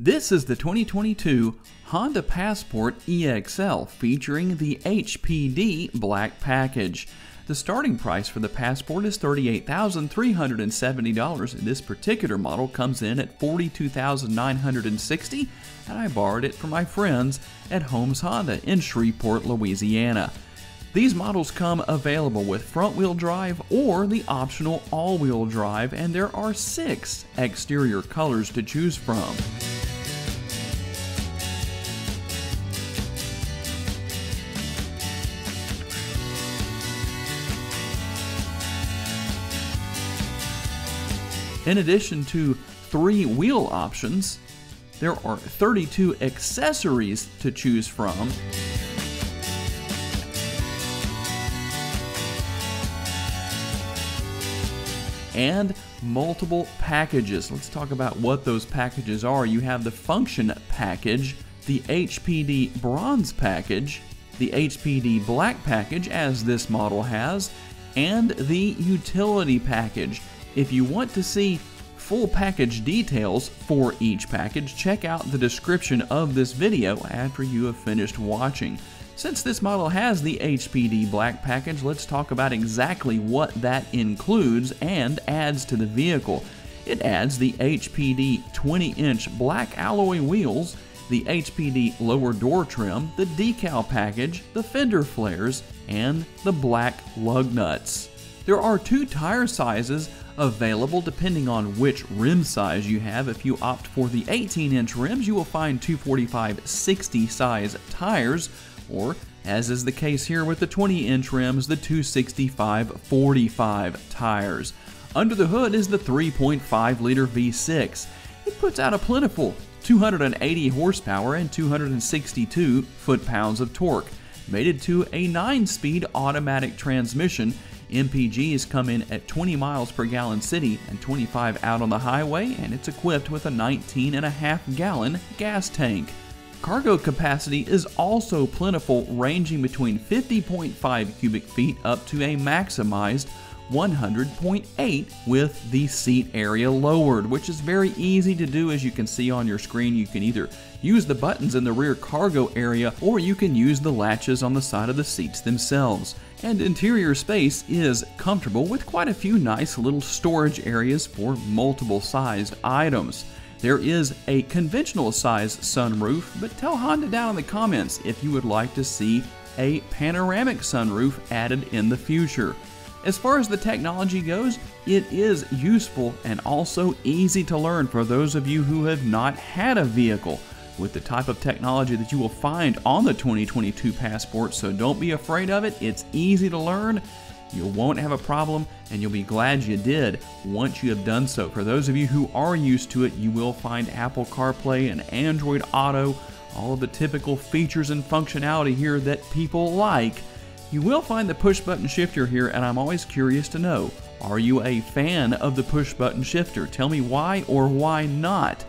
This is the 2022 Honda Passport EXL featuring the HPD Black Package. The starting price for the Passport is $38,370. This particular model comes in at $42,960 and I borrowed it from my friends at Holmes Honda in Shreveport, Louisiana. These models come available with front wheel drive or the optional all wheel drive, and there are six exterior colors to choose from. In addition to three wheel options, there are 32 accessories to choose from. And multiple packages. Let's talk about what those packages are. You have the function package, the HPD bronze package, the HPD black package, as this model has, and the utility package. If you want to see full package details for each package, check out the description of this video after you have finished watching. Since this model has the HPD black package, let's talk about exactly what that includes and adds to the vehicle. It adds the HPD 20-inch black alloy wheels, the HPD lower door trim, the decal package, the fender flares, and the black lug nuts. There are two tire sizes available depending on which rim size you have. If you opt for the 18 inch rims, you will find 245 60 size tires, or as is the case here with the 20 inch rims, the 265 45 tires. Under the hood is the 3.5 liter V6. It puts out a plentiful 280 horsepower and 262 foot pounds of torque, mated to a 9 speed automatic transmission MPGs come in at 20 miles per gallon city and 25 out on the highway, and it's equipped with a 19.5 gallon gas tank. Cargo capacity is also plentiful, ranging between 50.5 cubic feet up to a maximized 100.8 with the seat area lowered, which is very easy to do as you can see on your screen. You can either use the buttons in the rear cargo area or you can use the latches on the side of the seats themselves. And interior space is comfortable with quite a few nice little storage areas for multiple sized items. There is a conventional size sunroof, but tell Honda down in the comments if you would like to see a panoramic sunroof added in the future. As far as the technology goes, it is useful and also easy to learn for those of you who have not had a vehicle with the type of technology that you will find on the 2022 Passport, so don't be afraid of it. It's easy to learn. You won't have a problem, and you'll be glad you did once you have done so. For those of you who are used to it, you will find Apple CarPlay and Android Auto, all of the typical features and functionality here that people like. You will find the push button shifter here, and I'm always curious to know are you a fan of the push button shifter? Tell me why or why not.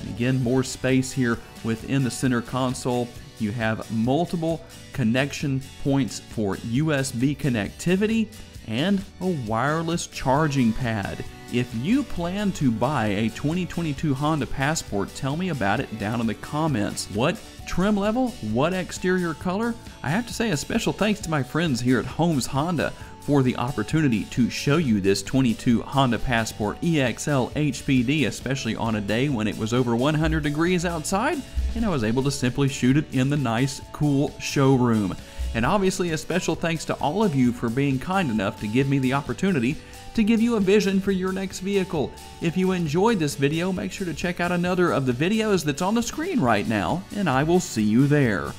And again, more space here within the center console. You have multiple connection points for USB connectivity and a wireless charging pad. If you plan to buy a 2022 Honda Passport, tell me about it down in the comments. What trim level? What exterior color? I have to say a special thanks to my friends here at Holmes Honda for the opportunity to show you this 22 Honda Passport EXL HPD, especially on a day when it was over 100 degrees outside, and I was able to simply shoot it in the nice, cool showroom. And obviously, a special thanks to all of you for being kind enough to give me the opportunity to give you a vision for your next vehicle. If you enjoyed this video, make sure to check out another of the videos that's on the screen right now, and I will see you there.